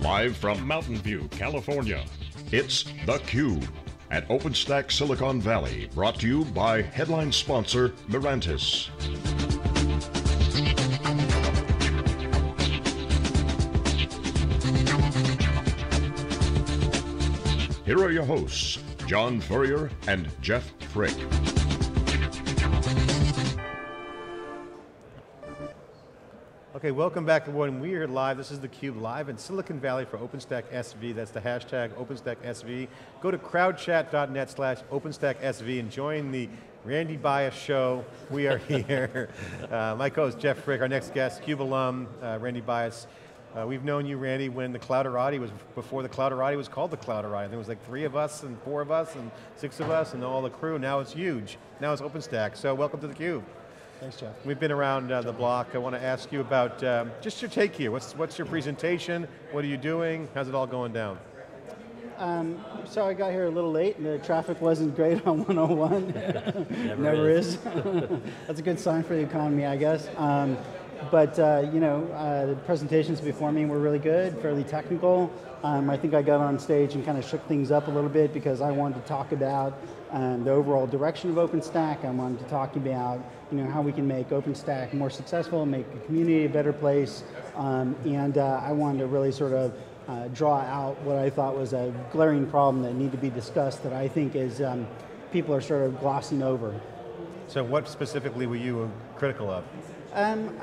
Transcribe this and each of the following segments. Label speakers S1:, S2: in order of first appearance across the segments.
S1: Live from Mountain View, California, it's theCUBE at OpenStack Silicon Valley, brought to you by headline sponsor Mirantis. Here are your hosts, John Furrier and Jeff Frick.
S2: Okay, welcome back When We Are Live. This is theCUBE live in Silicon Valley for OpenStack SV. That's the hashtag OpenStack SV. Go to crowdchat.net slash OpenStack SV and join the Randy Bias show. We are here. uh, my co-host Jeff Frick, our next guest, CUBE alum, uh, Randy Bias. Uh, we've known you, Randy, when the Clouderati was, before the Clouderati was called the Clouderati. There was like three of us and four of us and six of us and all the crew. Now it's huge. Now it's OpenStack. So welcome to theCUBE.
S3: Thanks, Jeff.
S2: We've been around uh, the block. I want to ask you about um, just your take here. What's, what's your presentation? What are you doing? How's it all going down?
S3: Um, so I got here a little late and the traffic wasn't great on 101.
S4: Never,
S3: Never
S4: is.
S3: is. That's a good sign for the economy, I guess. Um, but uh, you know, uh, the presentations before me were really good, fairly technical. Um, I think I got on stage and kind of shook things up a little bit because I wanted to talk about um, the overall direction of OpenStack. I wanted to talk about you know, how we can make OpenStack more successful, make the community a better place, um, and uh, I wanted to really sort of uh, draw out what I thought was a glaring problem that needed to be discussed that I think is um, people are sort of glossing over.
S2: So what specifically were you critical of?
S3: Um,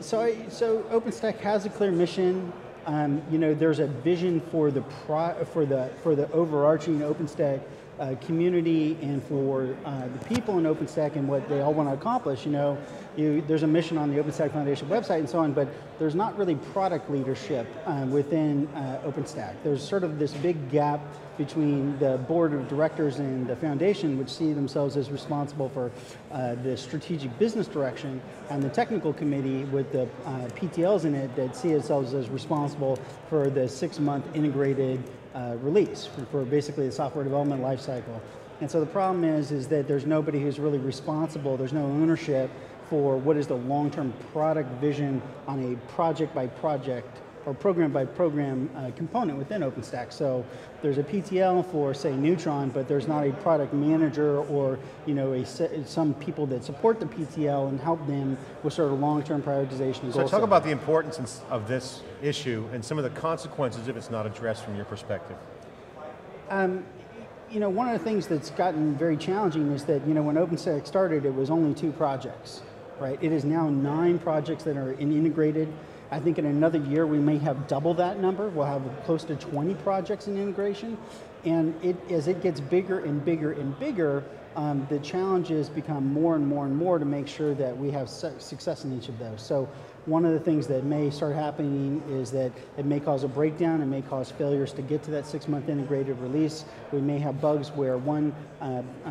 S3: so, I, so OpenStack has a clear mission. Um, you know, there's a vision for the pro, for the for the overarching OpenStack uh, community and for uh, the people in OpenStack and what they all want to accomplish. You know, you, there's a mission on the OpenStack Foundation website and so on, but there's not really product leadership um, within uh, OpenStack. There's sort of this big gap between the board of directors and the foundation, which see themselves as responsible for uh, the strategic business direction, and the technical committee with the uh, PTLs in it that see themselves as responsible for the six-month integrated uh, release for, for basically the software development lifecycle. And so the problem is, is that there's nobody who's really responsible, there's no ownership for what is the long-term product vision on a project by project or program by program uh, component within OpenStack. So there's a PTL for say Neutron, but there's not a product manager or you know a some people that support the PTL and help them with sort of long-term prioritization
S2: So talk
S3: setting.
S2: about the importance of this issue and some of the consequences if it's not addressed from your perspective.
S3: Um, you know, one of the things that's gotten very challenging is that, you know, when OpenStack started, it was only two projects, right? It is now nine projects that are integrated. I think in another year we may have double that number. We'll have close to 20 projects in integration. And it, as it gets bigger and bigger and bigger, um, the challenges become more and more and more to make sure that we have su success in each of those. So one of the things that may start happening is that it may cause a breakdown, it may cause failures to get to that six month integrated release. We may have bugs where one uh, uh,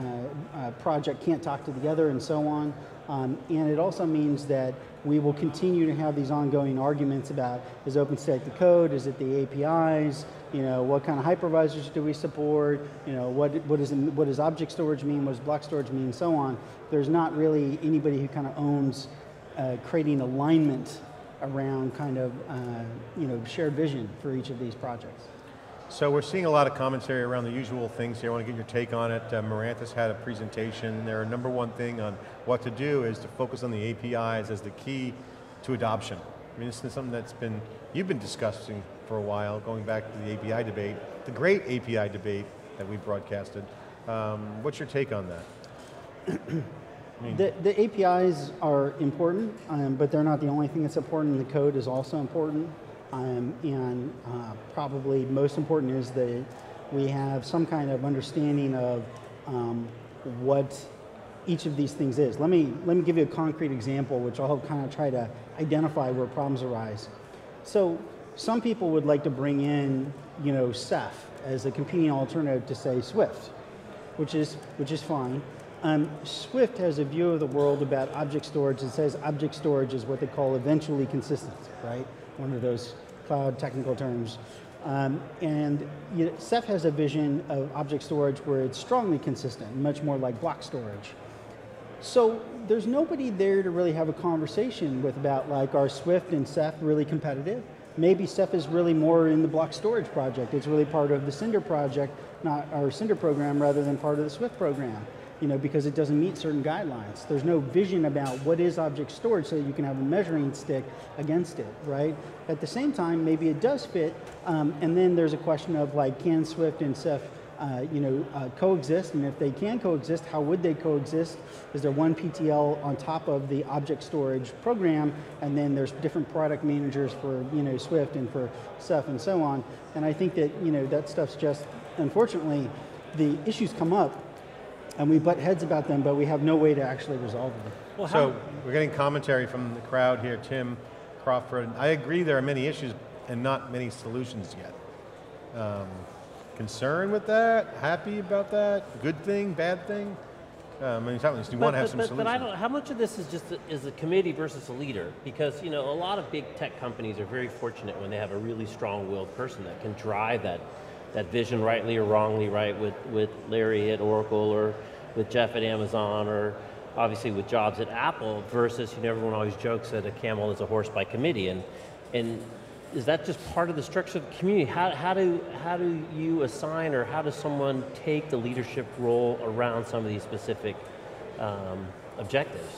S3: uh, project can't talk to the other and so on. Um, and it also means that we will continue to have these ongoing arguments about is OpenStack the code, is it the APIs, you know, what kind of hypervisors do we support, you know, what, what, is, what does object storage mean, what does block storage mean, and so on. There's not really anybody who kind of owns uh, creating alignment around kind of, uh, you know, shared vision for each of these projects.
S2: So we're seeing a lot of commentary around the usual things here. I want to get your take on it. Uh, Mirantis had a presentation. Their number one thing on what to do is to focus on the APIs as the key to adoption. I mean, this is something that's been, you've been discussing for a while, going back to the API debate, the great API debate that we broadcasted. Um, what's your take on that? I mean,
S3: The, the APIs are important, um, but they're not the only thing that's important. The code is also important. Um, and uh, probably most important is that we have some kind of understanding of um, what each of these things is. Let me, let me give you a concrete example which I'll kind of try to identify where problems arise. So some people would like to bring in you know, Ceph as a competing alternative to say Swift, which is, which is fine. Um, Swift has a view of the world about object storage that says object storage is what they call eventually consistent, right? One of those cloud technical terms. Um, and you know, Ceph has a vision of object storage where it's strongly consistent, much more like block storage. So there's nobody there to really have a conversation with about like are Swift and Ceph really competitive? Maybe Ceph is really more in the block storage project. It's really part of the Cinder project, not our Cinder program, rather than part of the Swift program. You know, because it doesn't meet certain guidelines. There's no vision about what is object storage so you can have a measuring stick against it, right? At the same time, maybe it does fit, um, and then there's a question of like, can Swift and Ceph uh, you know, uh, coexist, and if they can coexist, how would they coexist? Is there one PTL on top of the object storage program, and then there's different product managers for you know Swift and for Ceph and so on. And I think that you know that stuff's just unfortunately the issues come up, and we butt heads about them, but we have no way to actually resolve them.
S2: Well, so we're getting commentary from the crowd here, Tim Crawford. I agree there are many issues and not many solutions yet. Um, concern with that? Happy about that? Good thing? Bad thing? Uh, I mean, certainly, you want to have some
S4: but,
S2: solutions.
S4: But I don't. How much of this is just a, is a committee versus a leader? Because you know, a lot of big tech companies are very fortunate when they have a really strong-willed person that can drive that that vision, rightly or wrongly, right? With with Larry at Oracle or with Jeff at Amazon or obviously with Jobs at Apple. Versus, you know, everyone always jokes that a camel is a horse by committee, and and is that just part of the structure of the community? How, how, do, how do you assign or how does someone take the leadership role around some of these specific um, objectives?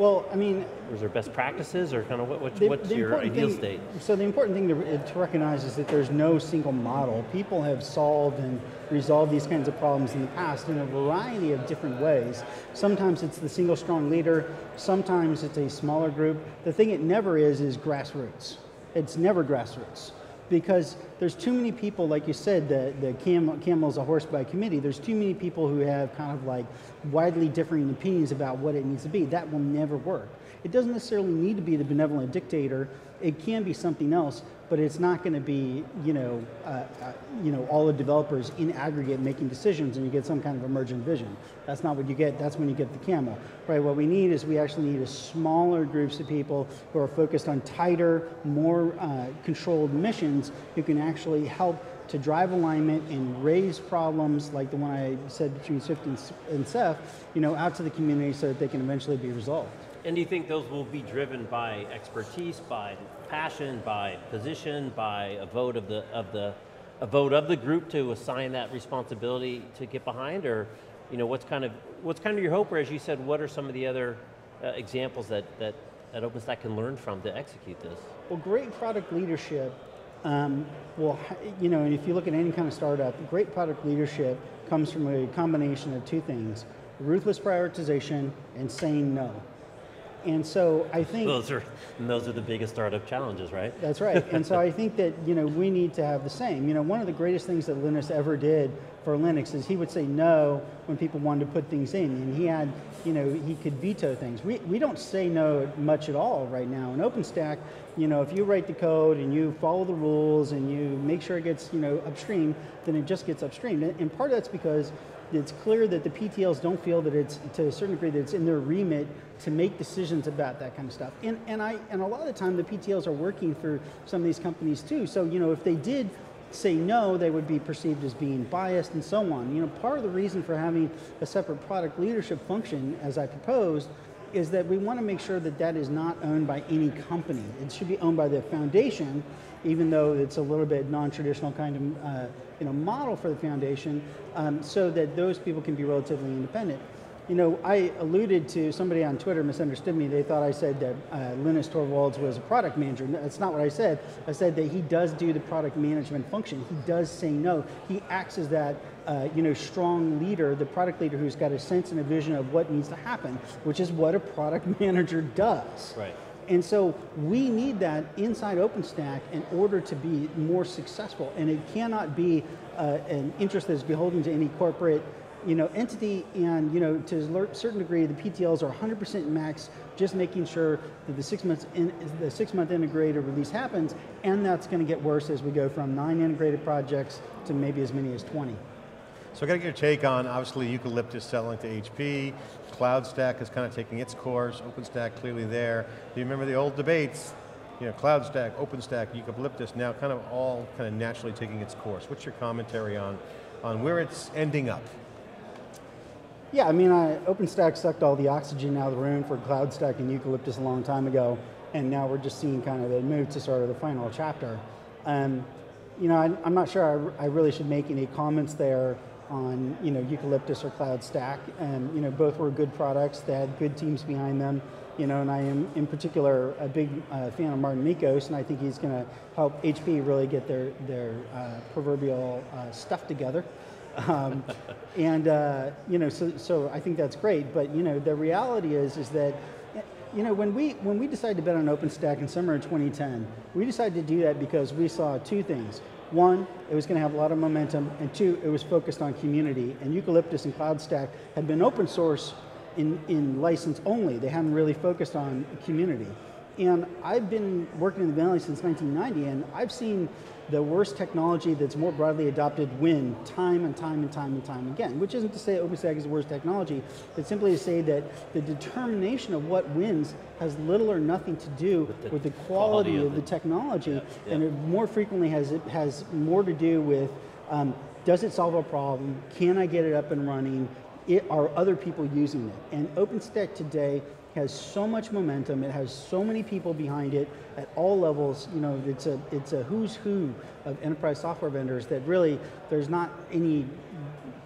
S3: Well, I mean,
S4: is there best practices or kind of what, what the, what's the your ideal
S3: thing,
S4: state?
S3: So the important thing to, to, recognize is that there's no single model. People have solved and resolved these kinds of problems in the past in a variety of different ways. Sometimes it's the single strong leader, sometimes it's a smaller group. The thing it never is is grassroots. It's never grassroots because there's too many people, like you said, the, the camel, camel's a horse by committee. There's too many people who have kind of like widely differing opinions about what it needs to be. That will never work. It doesn't necessarily need to be the benevolent dictator. It can be something else, but it's not going to be, you know, uh, uh, you know, all the developers in aggregate making decisions and you get some kind of emergent vision. That's not what you get. That's when you get the camel, right? What we need is we actually need a smaller groups of people who are focused on tighter, more uh, controlled missions who can actually help to drive alignment and raise problems like the one I said between Swift and, and Ceph, you know, out to the community so that they can eventually be resolved.
S4: And do you think those will be driven by expertise, by passion, by position, by a vote of the of the a vote of the group to assign that responsibility to get behind, or you know what's kind of what's kind of your hope, or as you said, what are some of the other uh, examples that that that OpenStack can learn from to execute this?
S3: Well, great product leadership. Um, well, you know, and if you look at any kind of startup, great product leadership comes from a combination of two things: ruthless prioritization and saying no. And so I think
S4: those are those are the biggest startup challenges, right?
S3: That's right. and so I think that you know we need to have the same. You know, one of the greatest things that Linus ever did for Linux is he would say no when people wanted to put things in, and he had you know he could veto things. We we don't say no much at all right now in OpenStack. You know, if you write the code and you follow the rules and you make sure it gets you know upstream, then it just gets upstream. And part of that's because it's clear that the PTLs don't feel that it's, to a certain degree, that it's in their remit to make decisions about that kind of stuff. And, and, I, and a lot of the time, the PTLs are working for some of these companies too. So, you know, if they did say no, they would be perceived as being biased and so on. You know, part of the reason for having a separate product leadership function, as I proposed, is that we want to make sure that that is not owned by any company. It should be owned by the foundation, even though it's a little bit non-traditional kind of uh, you know, model for the foundation, um, so that those people can be relatively independent. You know, I alluded to somebody on Twitter misunderstood me. They thought I said that uh, Linus Torvalds was a product manager. No, that's not what I said. I said that he does do the product management function. He does say no. He acts as that, uh, you know, strong leader, the product leader who's got a sense and a vision of what needs to happen, which is what a product manager does.
S4: Right.
S3: And so we need that inside OpenStack in order to be more successful. And it cannot be uh, an interest that is beholden to any corporate you know, entity and, you know, to a certain degree, the PTLs are 100% max, just making sure that the six months in, the six month integrated release happens, and that's going to get worse as we go from nine integrated projects to maybe as many as 20.
S2: So I got to get your take on, obviously, Eucalyptus selling to HP, CloudStack is kind of taking its course, OpenStack clearly there. Do you remember the old debates? You know, CloudStack, OpenStack, Eucalyptus, now kind of all kind of naturally taking its course. What's your commentary on, on where it's ending up?
S3: Yeah, I mean, I, OpenStack sucked all the oxygen out of the room for CloudStack and Eucalyptus a long time ago, and now we're just seeing kind of the move to sort of the final chapter. Um, you know, I, am not sure I, I, really should make any comments there on, you know, Eucalyptus or CloudStack. And, you know, both were good products. They had good teams behind them. You know, and I am in particular a big uh, fan of Mårten Mickos, and I think he's going to help HP really get their their uh, proverbial uh, stuff together. Um, and uh, you know, so so I think that's great. But you know, the reality is is that you know, when we, when we decided to bet on OpenStack in summer of 2010, we decided to do that because we saw two things. One, it was going to have a lot of momentum, and two, it was focused on community. And Eucalyptus and CloudStack had been open source in, in license only. They hadn't really focused on community. And I've been working in the Valley since 1990, and I've seen the worst technology that's more broadly adopted win time and time and time and time again, which isn't to say OpenStack is the worst technology, it's simply to say that the determination of what wins has little or nothing to do with the, with the quality, quality, of, the, the technology, yeah, yeah. and it more frequently has, it has more to do with um, does it solve a problem? Can I get it up and running? It, are other people using it? And OpenStack today has so much momentum. It has so many people behind it at all levels. You know, it's a it's a who's who of enterprise software vendors that really there's not any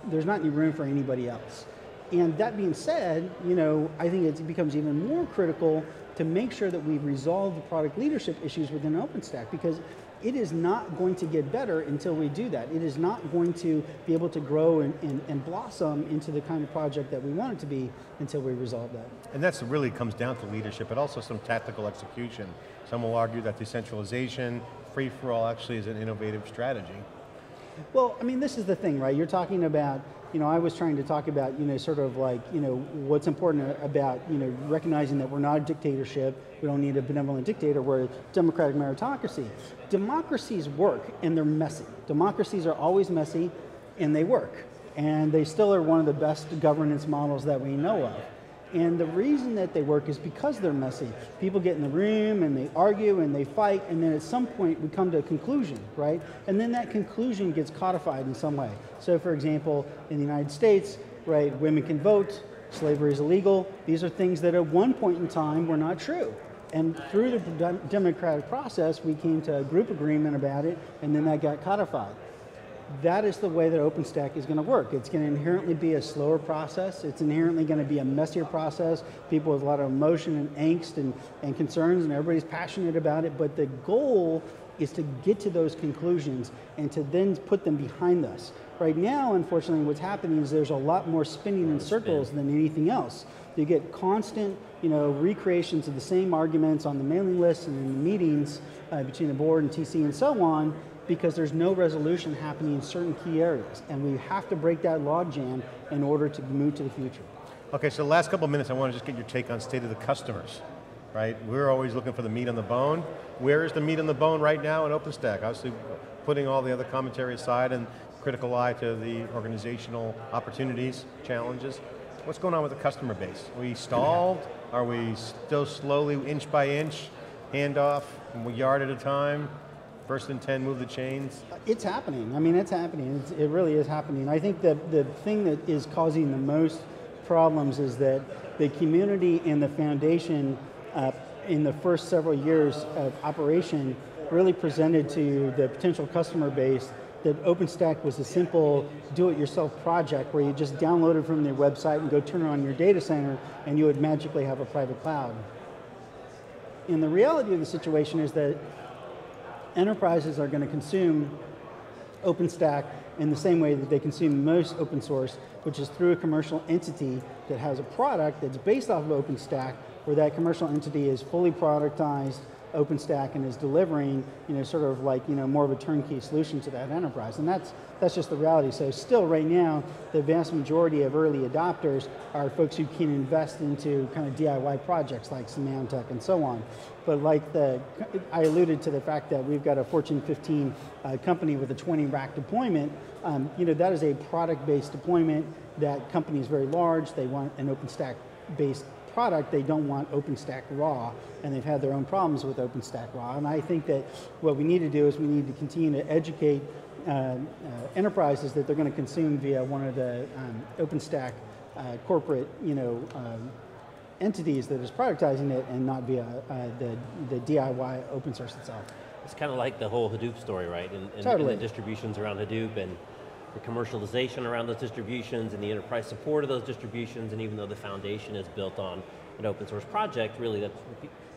S3: there's not any room for anybody else. And that being said, you know, I think it becomes even more critical to make sure that we resolve the product leadership issues within OpenStack because it is not going to get better until we do that. It is not going to be able to grow and, and, and, blossom into the kind of project that we want it to be until we resolve that.
S2: And that's really comes down to leadership, but also some tactical execution. Some will argue that decentralization, free-for-all actually is an innovative strategy.
S3: Well, I mean, this is the thing, right? You're talking about you know, I was trying to talk about, you know, sort of like, you know, what's important about, you know, recognizing that we're not a dictatorship, we don't need a benevolent dictator, we're a democratic meritocracy. Democracies work and they're messy. Democracies are always messy and they work. And they still are one of the best governance models that we know of. And the reason that they work is because they're messy. People get in the room and they argue and they fight, and then at some point we come to a conclusion, right? And then that conclusion gets codified in some way. So, for example, in the United States, right, women can vote, slavery is illegal. These are things that at one point in time were not true. And through the democratic process, we came to a group agreement about it, and then that got codified that is the way that OpenStack is going to work. It's going to inherently be a slower process. It's inherently going to be a messier process. People with a lot of emotion and angst and, and concerns, and everybody's passionate about it. But the goal is to get to those conclusions and to then put them behind us. Right now, unfortunately, what's happening is there's a lot more spinning in circles than anything else. You get constant, you know, recreations of the same arguments on the mailing list and in the meetings uh, between the board and TC and so on, because there's no resolution happening in certain key areas. And we have to break that logjam in order to move to the future.
S2: Okay, so the last couple of minutes, I want to just get your take on state of the customers, right? We're always looking for the meat on the bone. Where is the meat on the bone right now in OpenStack? Obviously, putting all the other commentary aside and critical eye to the organizational opportunities, challenges. What's going on with the customer base? Are we stalled? Are we still slowly, inch by inch, handoff, yard at a time? First and 10 move the chains?
S3: It's happening. I mean, it's happening. It's, it really is happening. I think that the thing that is causing the most problems is that the community and the foundation uh, in the first several years of operation really presented to the potential customer base that OpenStack was a simple do-it-yourself project where you just download it from their website and go turn it on your data center and you would magically have a private cloud. And the reality of the situation is that enterprises are going to consume OpenStack in the same way that they consume most open source, which is through a commercial entity that has a product that's based off of OpenStack, where that commercial entity is fully productized, OpenStack and is delivering, you know, sort of like, you know, more of a turnkey solution to that enterprise. And that's, that's just the reality. So still right now, the vast majority of early adopters are folks who can invest into kind of DIY projects like Symantec and so on. But like the, I alluded to the fact that we've got a Fortune 15 uh, company with a 20 rack deployment, um, you know, that is a product-based deployment. That company is very large, they want an OpenStack-based product, they don't want OpenStack raw, and they've had their own problems with OpenStack raw. And I think that what we need to do is we need to continue to educate uh, uh, enterprises that they're going to consume via one of the um, OpenStack uh, corporate, you know, um, entities that is productizing it and not via uh, the, the DIY open source itself.
S4: It's kind of like the whole Hadoop story, right? And, and,
S3: Totally.
S4: and the distributions around Hadoop and the commercialization around those distributions and the enterprise support of those distributions, and even though the foundation is built on an open source project, really that's,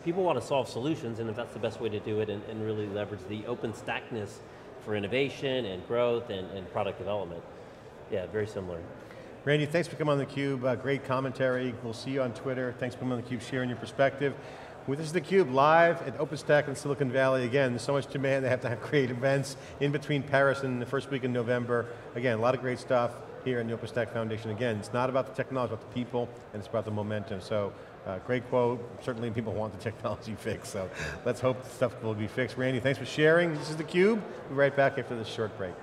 S4: people want to solve solutions, and if that's the best way to do it and, and really leverage the open stackness for innovation and growth and, and product development. Yeah, very similar.
S2: Randy, thanks for coming on theCUBE. Uh, great commentary. We'll see you on Twitter. Thanks for coming on theCUBE, sharing your perspective. Well, this is theCUBE, live at OpenStack in Silicon Valley. Again, there's so much demand, they have to have great events in between Paris and the first week in November. Again, a lot of great stuff here in the OpenStack Foundation. Again, it's not about the technology, it's about the people, and it's about the momentum. So, uh, great quote. Certainly people want the technology fixed, so let's hope the stuff will be fixed. Randy, thanks for sharing. This is theCUBE. We'll be right back after this short break.